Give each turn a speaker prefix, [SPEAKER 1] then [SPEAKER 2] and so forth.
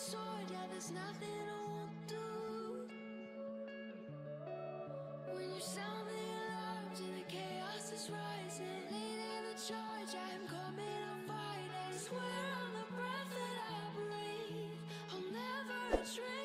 [SPEAKER 1] sword, yeah, there's nothing I won't do. When you sound the alarms and the chaos is rising, leading the charge, I'm coming, I'm fight. I swear on the breath that I breathe, I'll never retreat.